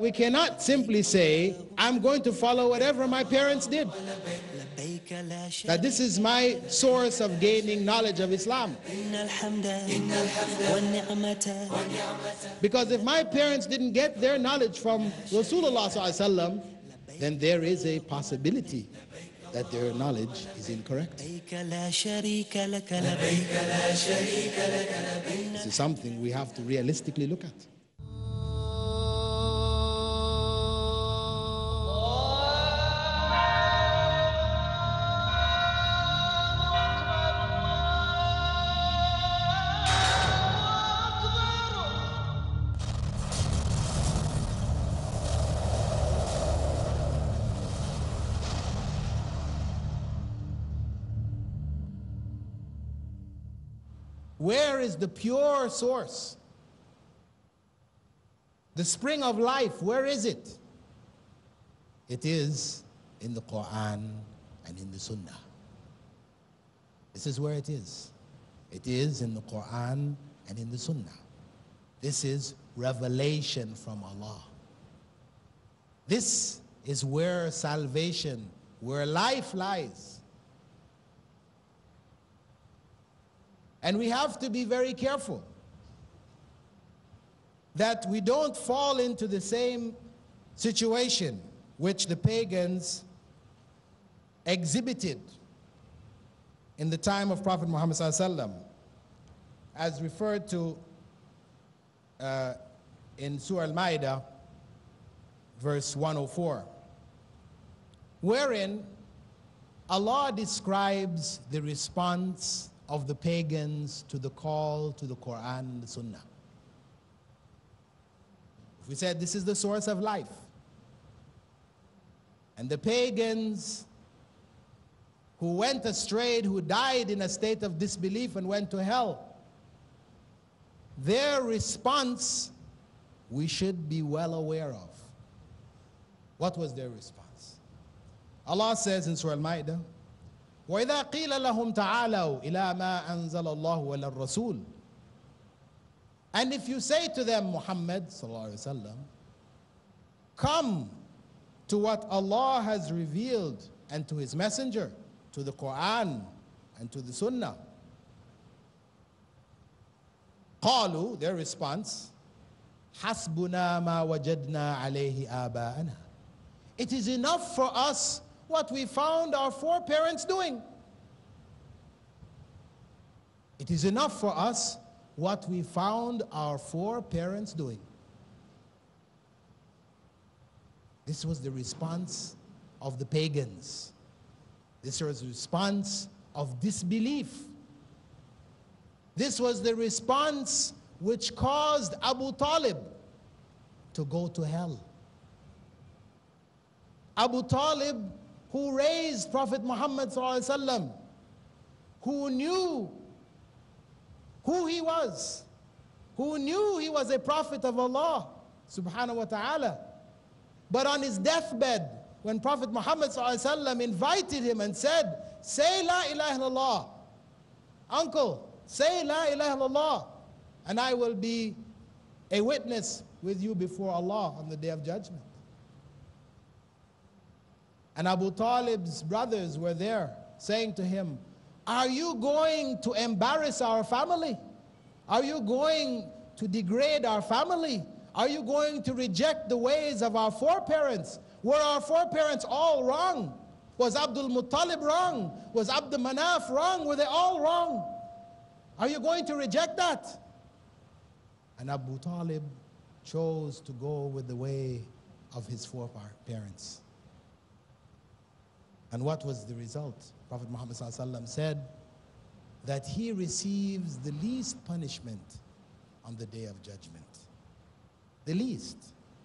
We cannot simply say, I'm going to follow whatever my parents did. That this is my source of gaining knowledge of Islam. Because if my parents didn't get their knowledge from Rasulullah then there is a possibility that their knowledge is incorrect. This is something we have to realistically look at. Where is the pure source? The spring of life, where is it? It is in the Quran and in the Sunnah. This is where it is. It is in the Quran and in the Sunnah. This is revelation from Allah. This is where salvation, where life lies. And we have to be very careful that we don't fall into the same situation which the pagans exhibited in the time of Prophet Muhammad as referred to uh, in Surah Al-Ma'idah verse 104 wherein Allah describes the response of the pagans to the call to the Quran and the Sunnah. If we said this is the source of life, and the pagans who went astray, who died in a state of disbelief and went to hell, their response we should be well aware of. What was their response? Allah says in Surah Al-Ma'idah, وإذا قيل لهم تعالوا إلى ما أنزل الله ولا الرسول And if you say to them, Muhammad وسلم, come to what Allah has revealed and to His Messenger, to the Quran and to the Sunnah. قالوا, their response, حسبنا ما وجدنا عليه آباءنا. It is enough for us what we found our foreparents doing. It is enough for us what we found our foreparents doing. This was the response of the pagans. This was the response of disbelief. This was the response which caused Abu Talib to go to hell. Abu Talib who raised Prophet Muhammad who knew who he was, who knew he was a prophet of Allah subhanahu wa ta'ala. But on his deathbed, when Prophet Muhammad invited him and said, Say La ilaha illallah, uncle, say La ilaha illallah, and I will be a witness with you before Allah on the day of judgment. And Abu Talib's brothers were there saying to him, Are you going to embarrass our family? Are you going to degrade our family? Are you going to reject the ways of our foreparents? Were our foreparents all wrong? Was Abdul Muttalib wrong? Was Abdul Manaf wrong? Were they all wrong? Are you going to reject that? And Abu Talib chose to go with the way of his foreparents. And what was the result? Prophet Muhammad said that he receives the least punishment on the day of judgment. The least.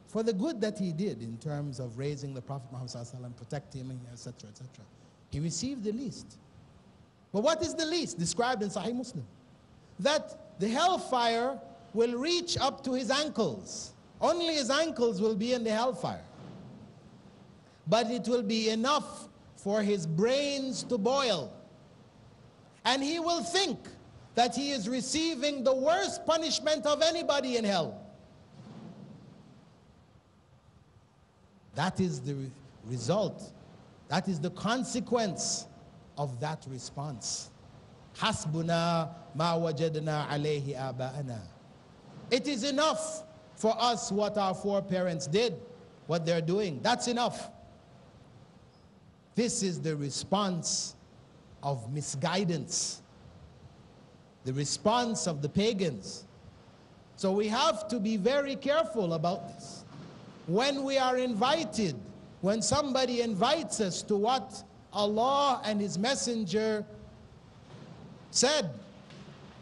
For the good that he did in terms of raising the Prophet Muhammad protecting him, etc., etc. He received the least. But what is the least? Described in Sahih Muslim. That the hellfire will reach up to his ankles. Only his ankles will be in the hellfire. But it will be enough for his brains to boil. And he will think that he is receiving the worst punishment of anybody in hell. That is the re- result. That is the consequence of that response. Hasbuna ma wajadna alayhi aba'ana. It is enough for us what our foreparents did, what they're doing. That's enough. This is the response of misguidance, the response of the pagans. So we have to be very careful about this. When we are invited, when somebody invites us to what Allah and His Messenger said,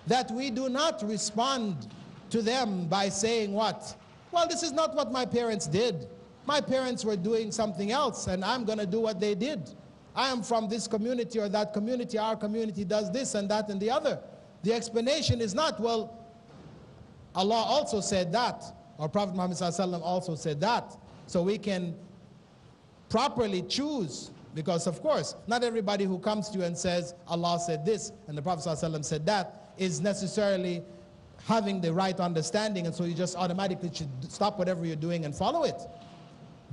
that we do not respond to them by saying what? Well, this is not what my parents did. My parents were doing something else, and I'm going to do what they did. I am from this community or that community. Our community does this and that and the other. The explanation is not, well, Allah also said that, or Prophet Muhammad also said that. So we can properly choose, because of course, not everybody who comes to you and says, Allah said this and the Prophet said that, is necessarily having the right understanding, and so you just automatically should stop whatever you're doing and follow it.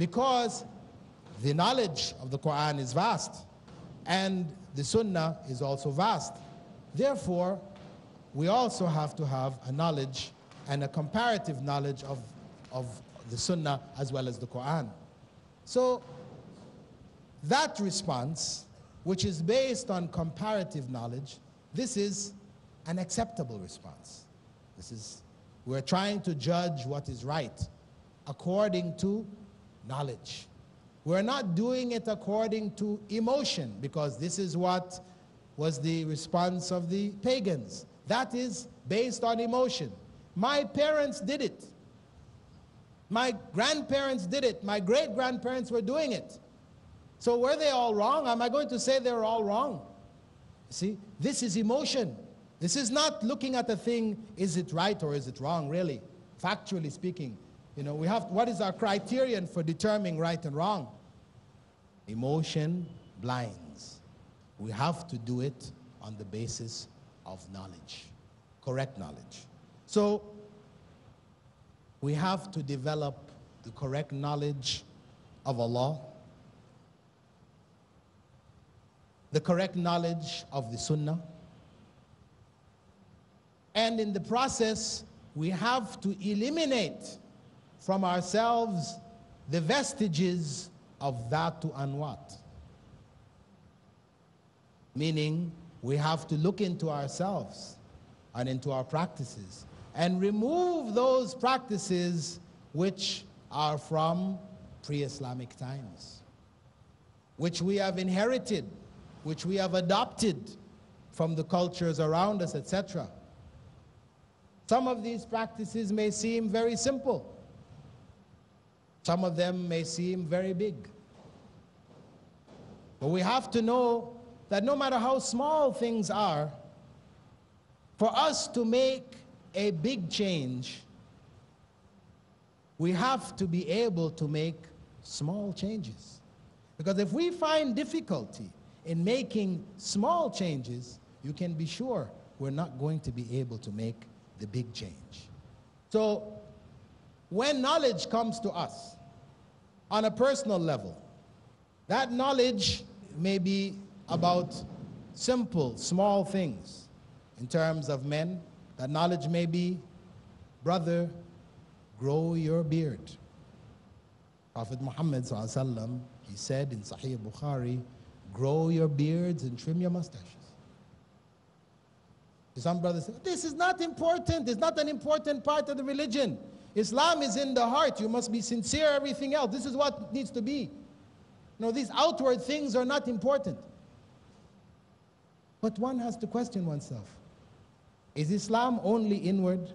Because the knowledge of the Quran is vast, and the Sunnah is also vast. Therefore, we also have to have a knowledge and a comparative knowledge of, of the Sunnah as well as the Quran. So, that response, which is based on comparative knowledge, this is an acceptable response. This is, we're trying to judge what is right according to knowledge. We're not doing it according to emotion because this is what was the response of the pagans. That is based on emotion. My parents did it. My grandparents did it. My great grandparents were doing it. So were they all wrong? Am I going to say they were all wrong? See, this is emotion. This is not looking at a thing, is it right or is it wrong, really? Factually speaking. You know, we have, what is our criterion for determining right and wrong? Emotion blinds. We have to do it on the basis of knowledge, correct knowledge. So, we have to develop the correct knowledge of Allah, the correct knowledge of the Sunnah, and in the process, we have to eliminate from ourselves the vestiges of Dhatu Anwat. Meaning, we have to look into ourselves and into our practices and remove those practices which are from pre Islamic times, which we have inherited, which we have adopted from the cultures around us, etc. Some of these practices may seem very simple. Some of them may seem very big. But we have to know that no matter how small things are, for us to make a big change, we have to be able to make small changes. Because if we find difficulty in making small changes, you can be sure we're not going to be able to make the big change. So, when knowledge comes to us on a personal level, that knowledge may be about simple, small things in terms of men. That knowledge may be, brother, grow your beard. Prophet Muhammad he said in Sahih Bukhari, grow your beards and trim your mustaches. Some brothers say, this is not important. It's not an important part of the religion. Islam is in the heart. You must be sincere, everything else. This is what needs to be. No, these outward things are not important. But one has to question oneself. Is Islam only inward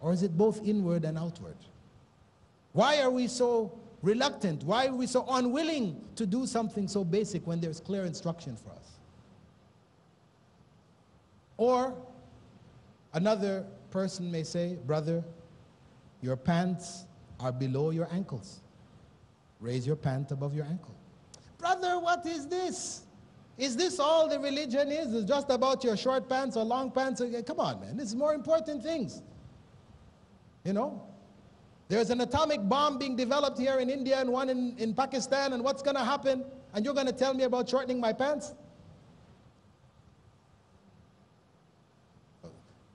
or is it both inward and outward? Why are we so reluctant? Why are we so unwilling to do something so basic when there's clear instruction for us? Or another person may say, Brother, your pants are below your ankles. Raise your pant above your ankle. Brother, what is this? Is this all the religion is? It's just about your short pants or long pants? Come on, man. This is more important things. You know? There's an atomic bomb being developed here in India and one in, in Pakistan, and what's going to happen? And you're going to tell me about shortening my pants?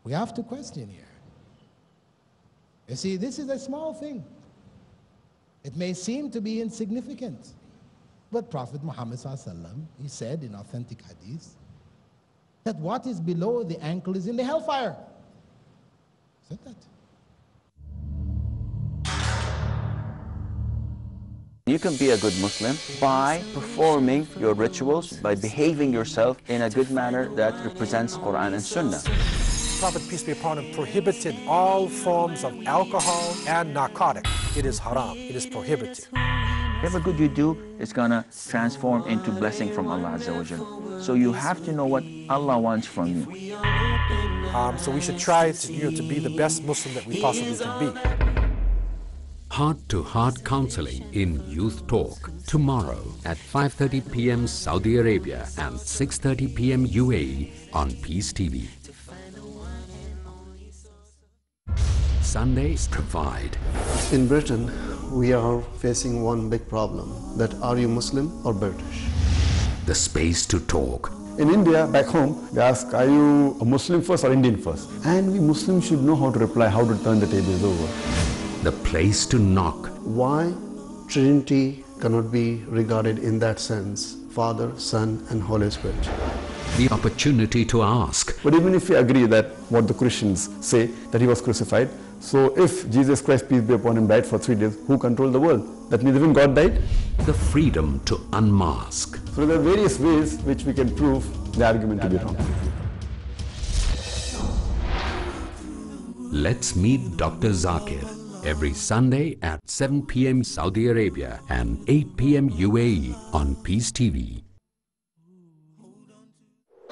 We have to question here. You see, this is a small thing. It may seem to be insignificant. But Prophet Muhammad he said in authentic hadith that what is below the ankle is in the hellfire. He said that. You can be a good Muslim by performing your rituals, by behaving yourself in a good manner that represents Quran and Sunnah. Prophet, peace be upon him, prohibited all forms of alcohol and narcotic. It is haram. It is prohibited. Whatever good you do it's gonna transform into blessing from Allah Azza So you have to know what Allah wants from you. Um, so we should try to, you know, to be the best Muslim that we possibly can be. Heart-to-heart counseling in Youth Talk tomorrow at 5.30 p.m. Saudi Arabia and 6.30 p.m. UAE on Peace TV. Sundays provide. In Britain, we are facing one big problem that are you Muslim or British? The space to talk. In India, back home, they ask, are you a Muslim first or Indian first? And we Muslims should know how to reply, how to turn the tables over the place to knock. Why Trinity cannot be regarded in that sense, Father, Son and Holy Spirit. The opportunity to ask. But even if we agree that what the Christians say, that he was crucified, so if Jesus Christ, peace be upon him, died for three days, who controlled the world? That means even God died? The freedom to unmask. So there are various ways which we can prove the argument to be wrong. Let's meet Dr. Zakir every Sunday at 7 p.m. Saudi Arabia and 8 p.m. UAE on Peace TV.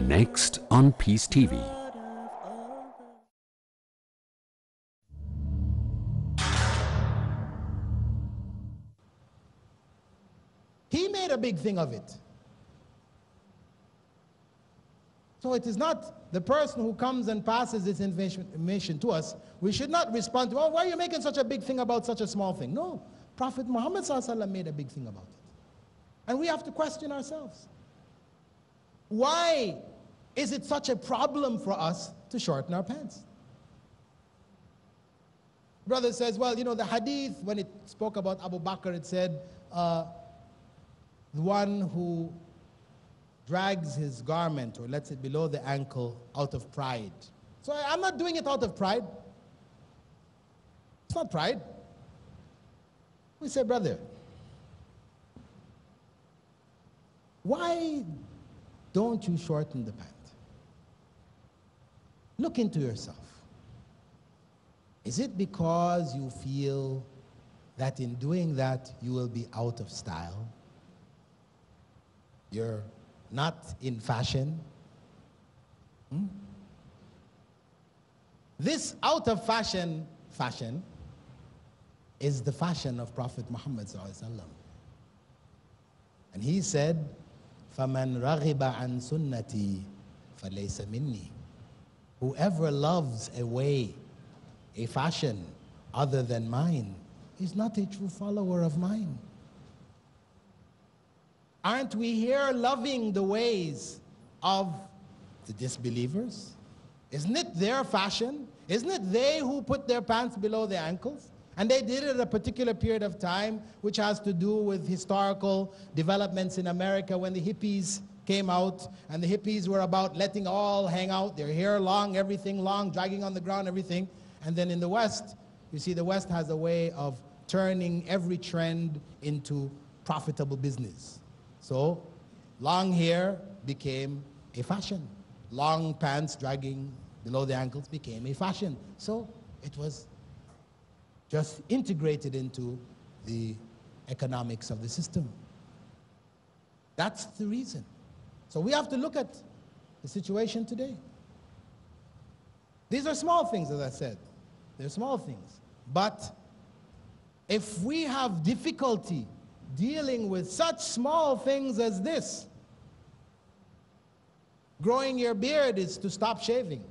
next on Peace TV. He made a big thing of it. So it is not the person who comes and passes this information to us. We should not respond to, oh, why are you making such a big thing about such a small thing? No. Prophet Muhammad made a big thing about it. And we have to question ourselves. Why is it such a problem for us to shorten our pants? Brother says, well, you know, the hadith, when it spoke about Abu Bakr, it said, uh, the one who drags his garment or lets it below the ankle out of pride. So I'm not doing it out of pride. It's not pride. We say, brother, why don't you shorten the pant? Look into yourself. Is it because you feel that in doing that you will be out of style? You're not in fashion. Hmm? This out of fashion fashion is the fashion of Prophet Muhammad And he said, فَمَنْ رَغِبَ عَنْ سُنَّتِي فَلَيْسَ مِنِّي Whoever loves a way, a fashion other than mine, is not a true follower of mine. Aren't we here loving the ways of the disbelievers? Isn't it their fashion? Isn't it they who put their pants below their ankles? And they did it at a particular period of time, which has to do with historical developments in America when the hippies came out, and the hippies were about letting all hang out, their hair long, everything long, dragging on the ground, everything. And then in the West, you see, the West has a way of turning every trend into profitable business. So long hair became a fashion. Long pants dragging below the ankles became a fashion. So it was just integrated into the economics of the system. That's the reason. So we have to look at the situation today. These are small things, as I said. They're small things. But if we have difficulty dealing with such small things as this, growing your beard is to stop shaving.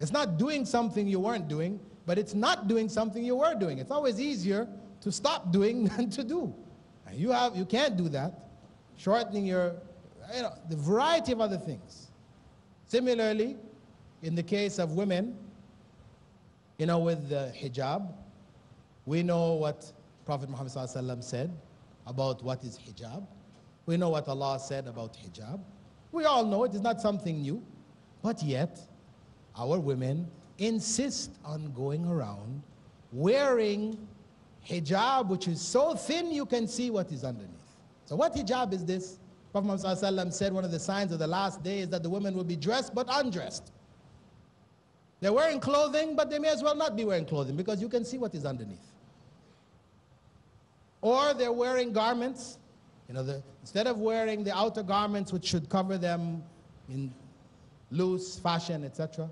It's not doing something you weren't doing, but it's not doing something you were doing. It's always easier to stop doing than to do. You, have, you can't do that. Shortening your, you know, the variety of other things. Similarly, in the case of women, you know, with the hijab, we know what Prophet Muhammad said about what is hijab. We know what Allah said about hijab. We all know it is not something new, but yet our women insist on going around wearing hijab, which is so thin you can see what is underneath. So, what hijab is this? Prophet Muhammad said one of the signs of the last day is that the women will be dressed but undressed. They're wearing clothing, but they may as well not be wearing clothing because you can see what is underneath. Or they're wearing garments. You know, the, instead of wearing the outer garments which should cover them in loose fashion, etc.,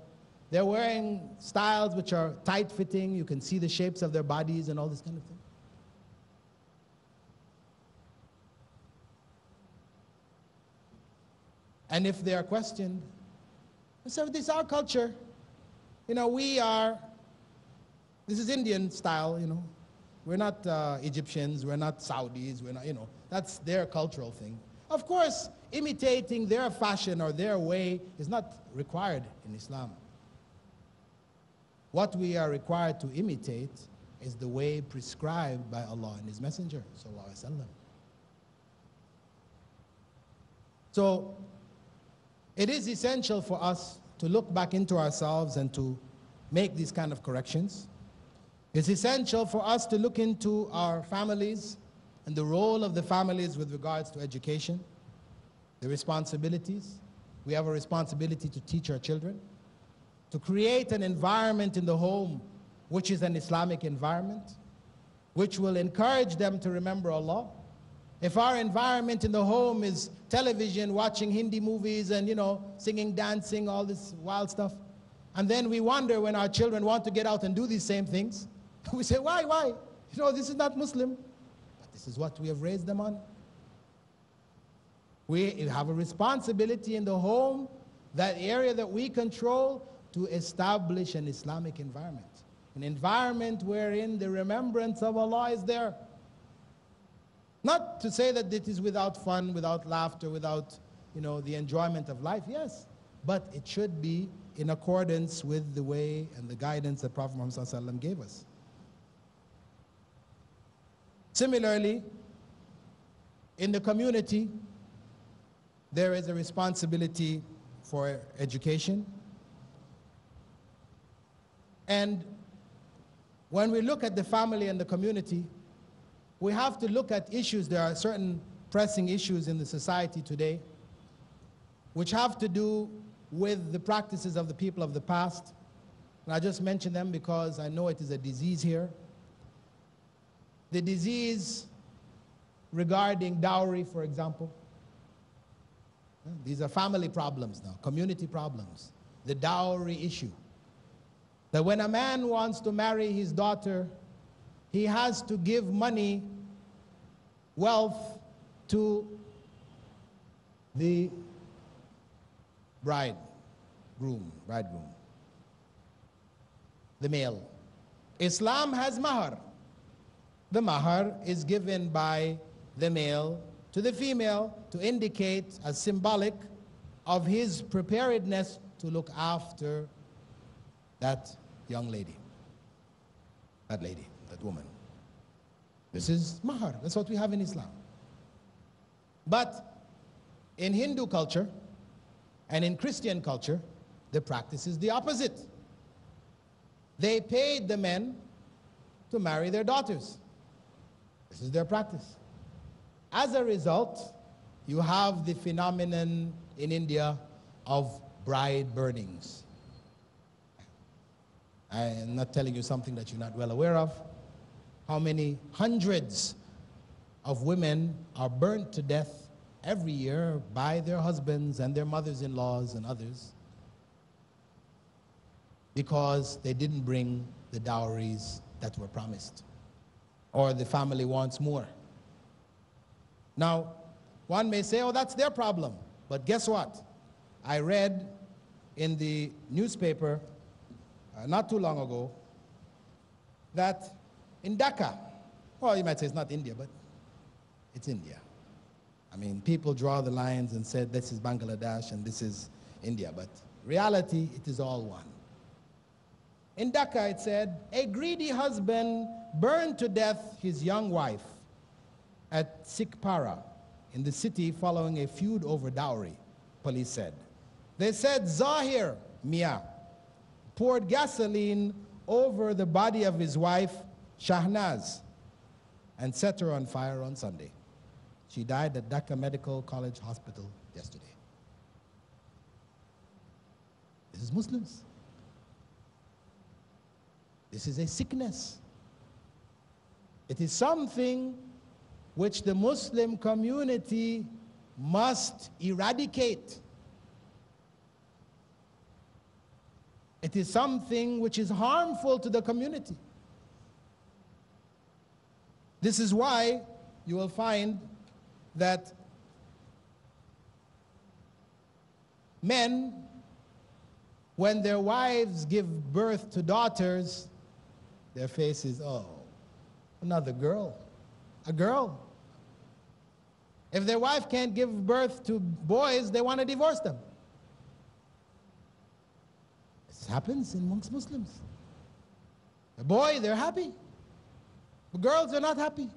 they're wearing styles which are tight fitting. You can see the shapes of their bodies and all this kind of thing. And if they are questioned, so this is our culture. You know, we are, this is Indian style, you know. We're not uh, Egyptians, we're not Saudis, we're not, you know, that's their cultural thing. Of course, imitating their fashion or their way is not required in Islam. What we are required to imitate is the way prescribed by Allah and His Messenger. So, it is essential for us to look back into ourselves and to make these kind of corrections. It's essential for us to look into our families and the role of the families with regards to education, the responsibilities. We have a responsibility to teach our children, to create an environment in the home which is an Islamic environment, which will encourage them to remember Allah. If our environment in the home is television, watching Hindi movies and, you know, singing, dancing, all this wild stuff, and then we wonder when our children want to get out and do these same things, we say, why, why? You know, this is not Muslim. But this is what we have raised them on. We have a responsibility in the home, that area that we control, to establish an Islamic environment. An environment wherein the remembrance of Allah is there. Not to say that it is without fun, without laughter, without you know, the enjoyment of life, yes. But it should be in accordance with the way and the guidance that Prophet Muhammad gave us. Similarly, in the community, there is a responsibility for education. And when we look at the family and the community, we have to look at issues. There are certain pressing issues in the society today which have to do with the practices of the people of the past. And I just mention them because I know it is a disease here. The disease regarding dowry, for example. These are family problems now, community problems. The dowry issue. That when a man wants to marry his daughter, he has to give money, wealth to the bride, groom, bridegroom, the male. Islam has mahar. The mahar is given by the male to the female to indicate as symbolic of his preparedness to look after that young lady, that lady, that woman. This is mahar. That's what we have in Islam. But in Hindu culture, and in Christian culture, the practice is the opposite. They paid the men to marry their daughters. This is their practice. As a result, you have the phenomenon in India of bride burnings. I'm not telling you something that you're not well aware of. How many hundreds of women are burnt to death every year by their husbands and their mothers in laws and others because they didn't bring the dowries that were promised, or the family wants more. Now, one may say, oh, that's their problem. But guess what? I read in the newspaper uh, not too long ago that in Dhaka, well, you might say it's not India, but it's India. I mean, people draw the lines and said this is Bangladesh and this is India, but reality, it is all one. In Dhaka, it said, a greedy husband burned to death his young wife at Sikpara in the city following a feud over dowry, police said. They said Zahir Mia poured gasoline over the body of his wife, Shahnaz, and set her on fire on Sunday. She died at Dhaka Medical College Hospital yesterday. This is Muslims. This is a sickness. It is something which the Muslim community must eradicate. It is something which is harmful to the community. This is why you will find that men, when their wives give birth to daughters, their face is, oh, another girl, a girl. If their wife can't give birth to boys, they want to divorce them. This happens in amongst Muslims. A boy, they're happy. But girls, they're not happy.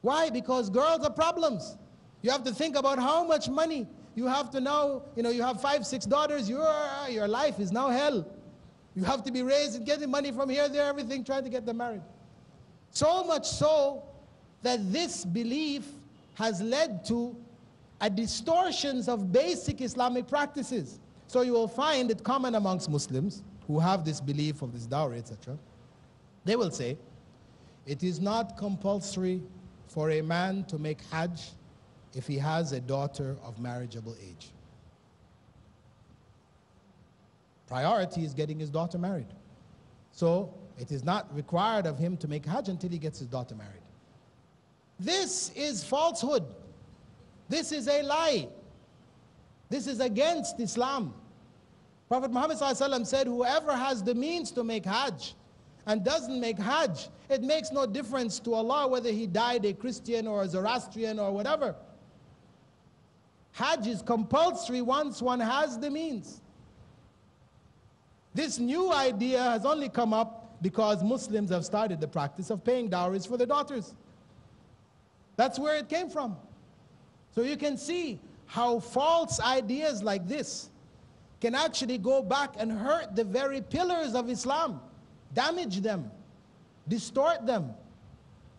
Why? Because girls are problems. You have to think about how much money you have to now, you know, you have five, six daughters, your, your life is now hell. You have to be raised and getting money from here, there, everything, trying to get them married. So much so that this belief has led to a distortions of basic Islamic practices. So you will find it common amongst Muslims who have this belief of this dowry, etc. They will say, it is not compulsory for a man to make Hajj if he has a daughter of marriageable age. Priority is getting his daughter married. So it is not required of him to make Hajj until he gets his daughter married. This is falsehood. This is a lie. This is against Islam. Prophet Muhammad said, Whoever has the means to make Hajj and doesn't make Hajj, it makes no difference to Allah whether he died a Christian or a Zoroastrian or whatever. Hajj is compulsory once one has the means. This new idea has only come up because Muslims have started the practice of paying dowries for their daughters. That's where it came from. So you can see how false ideas like this can actually go back and hurt the very pillars of Islam, damage them, distort them.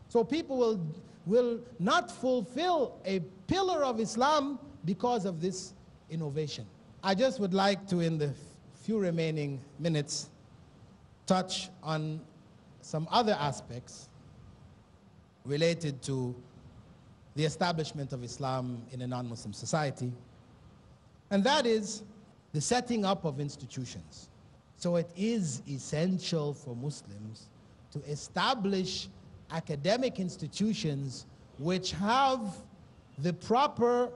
So people will, will not fulfill a pillar of Islam because of this innovation. I just would like to, in the few remaining minutes, touch on some other aspects related to the establishment of Islam in a non-Muslim society. And that is the setting up of institutions. So it is essential for Muslims to establish academic institutions which have the proper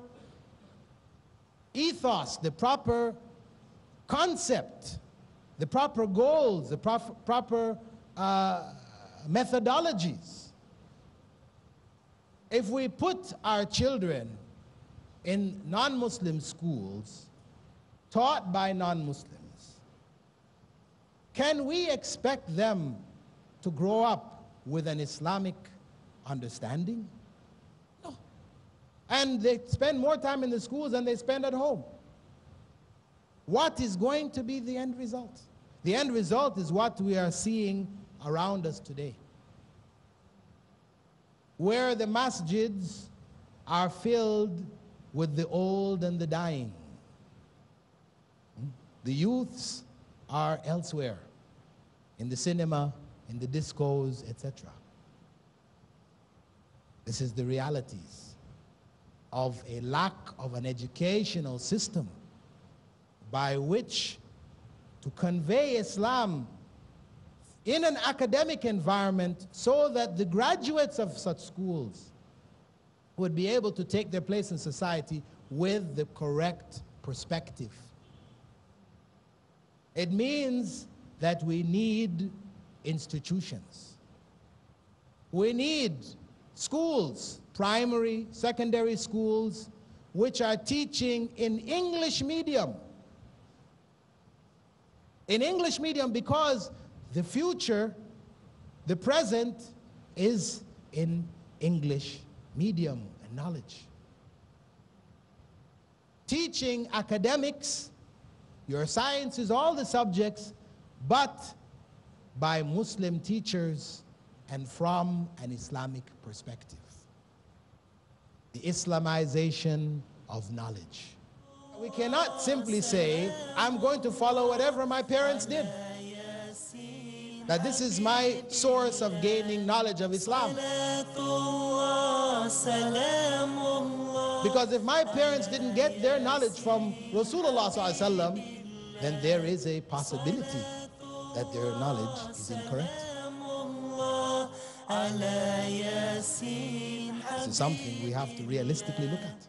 ethos, the proper concept, the proper goals, the prof- proper uh, methodologies. If we put our children in non Muslim schools taught by non Muslims, can we expect them to grow up with an Islamic understanding? No. And they spend more time in the schools than they spend at home. What is going to be the end result? The end result is what we are seeing around us today, where the masjids are filled with the old and the dying. Hmm? The youths are elsewhere. in the cinema, in the discos, etc. This is the realities of a lack of an educational system by which to convey Islam in an academic environment so that the graduates of such schools would be able to take their place in society with the correct perspective. It means that we need institutions. We need schools, primary, secondary schools, which are teaching in English medium. In English medium because the future, the present, is in English medium and knowledge. Teaching academics, your sciences, all the subjects, but by Muslim teachers and from an Islamic perspective. The Islamization of knowledge. We cannot simply say, I'm going to follow whatever my parents did. That this is my source of gaining knowledge of Islam. Because if my parents didn't get their knowledge from Rasulullah then there is a possibility that their knowledge is incorrect. This is something we have to realistically look at.